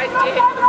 Ai, ter.